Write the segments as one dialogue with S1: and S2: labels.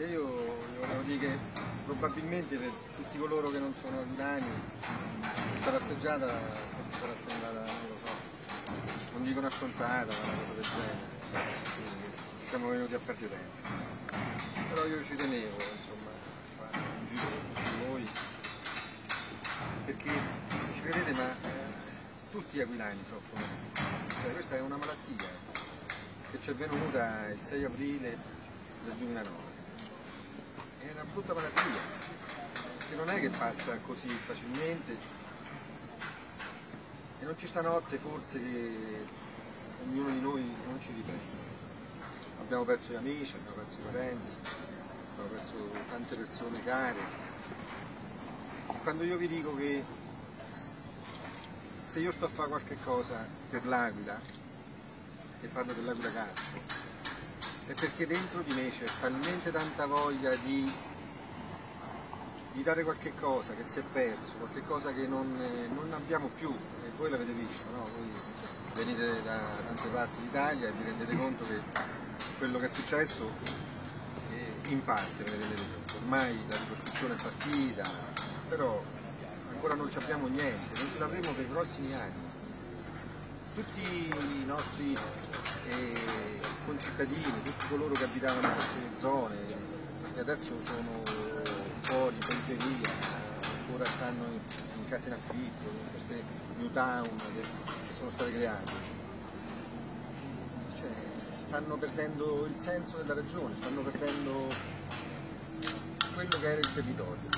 S1: perché io volevo dire che probabilmente per tutti coloro che non sono aquilani questa passeggiata forse sarà sembrata, non lo so, non dico una stronzata, ma una cosa del genere. Siamo venuti a perdere tempo. Però io ci tenevo, insomma, a fare un giro per tutti voi, perché ci credete ma eh, tutti gli aquilani soffrono. Cioè, questa è una malattia che ci è venuta il 6 aprile del 2009 è una brutta malattia, che non è che passa così facilmente e non ci sta notte forse che ognuno di noi non ci ripensa. Abbiamo perso gli amici, abbiamo perso i parenti, abbiamo perso tante persone care. Quando io vi dico che se io sto a fare qualche cosa per l'Aquila, e parlo dell'Aquila Calcio, è perché dentro di me c'è talmente tanta voglia di, di, dare qualche cosa che si è perso, qualche cosa che non, non abbiamo più, e voi l'avete visto, no? voi venite da tante parti d'Italia e vi rendete conto che quello che è successo eh, in parte ormai la ricostruzione è partita, però ancora non abbiamo niente, non ce l'avremo per i prossimi anni. Tutti i nostri eh, concittadini, tutti coloro che abitavano in queste zone e adesso sono po' di periferia, ancora stanno in, in case in affitto, in queste new town che, che sono state create. Cioè, stanno perdendo il senso della ragione, stanno perdendo quello che era il territorio.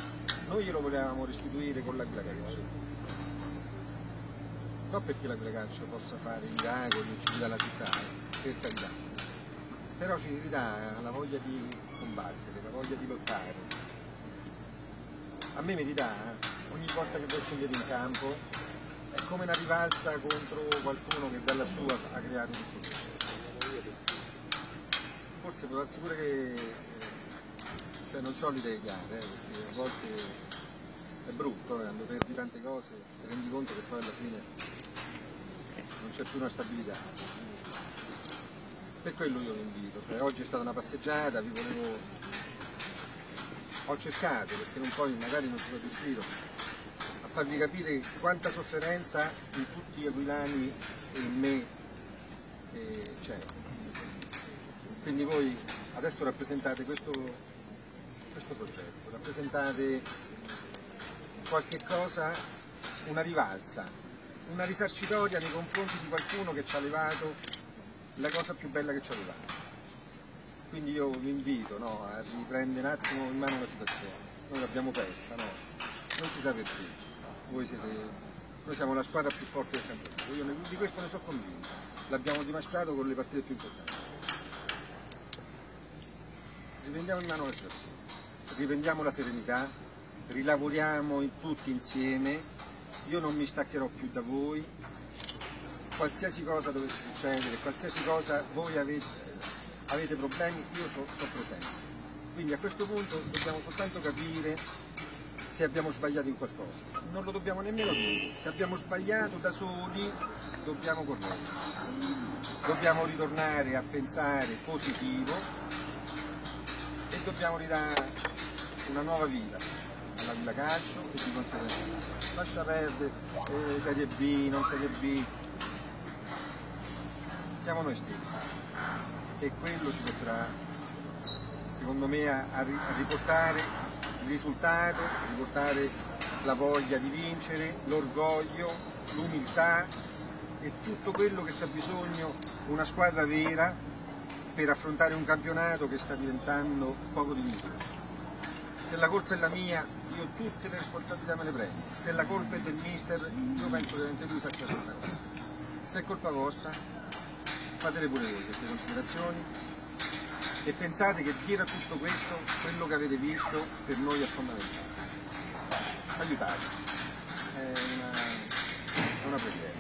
S1: Noi glielo volevamo restituire con la Calcio. Non perché la Calcio possa fare miracoli e ci dia la città, per carità, però ci ridà la voglia di combattere, la voglia di lottare. A me mi ridà, ogni volta che voi scendete in campo, è come una rivalsa contro qualcuno che dalla sua ha creato tutto questo. Forse può darsi pure che cioè, non ho le idee chiare, eh, perché a volte è brutto, eh, quando perdi tante cose ti rendi conto che poi alla fine più una stabilità. Per quello io vi invito, cioè, oggi è stata una passeggiata, vi volevo, ho cercato, perché non poi magari non sono riuscito, a farvi capire quanta sofferenza in tutti gli aquilani e in me eh, c'è. Quindi voi adesso rappresentate questo, questo progetto, rappresentate qualche cosa, una rivalsa, una risarcitoria nei confronti di qualcuno che ci ha levato la cosa più bella che ci avevamo. Quindi io vi invito no, a riprendere un attimo in mano la situazione. Noi l'abbiamo persa, no? non si sa perché. Voi siete, noi siamo la squadra più forte del campionato, io di questo ne sono convinto. L'abbiamo dimostrato con le partite più importanti. Riprendiamo in mano la situazione, riprendiamo la serenità, rilavoriamo tutti insieme, io non mi staccherò più da voi, qualsiasi cosa dovesse succedere, qualsiasi cosa voi avete, avete problemi, io sono so presente. Quindi a questo punto dobbiamo soltanto capire se abbiamo sbagliato in qualcosa. Non lo dobbiamo nemmeno dire. Se abbiamo sbagliato da soli dobbiamo correggere. Dobbiamo ritornare a pensare positivo e dobbiamo ridare una nuova vita alla Calcio e di conseguenza lascia perdere eh, Serie B, non Serie B, siamo noi stessi e quello ci porterà secondo me a, a riportare il risultato, a riportare la voglia di vincere, l'orgoglio, l'umiltà e tutto quello che c'ha bisogno una squadra vera per affrontare un campionato che sta diventando poco dignitoso se la colpa è la mia io tutte le responsabilità me le prendo, se la colpa è del mister io penso che anche lui faccia la stessa cosa. Se è colpa vostra fatele pure voi queste considerazioni e pensate che dietro a tutto questo quello che avete visto per noi è fondamentale. Aiutateci, è una, una preghiera.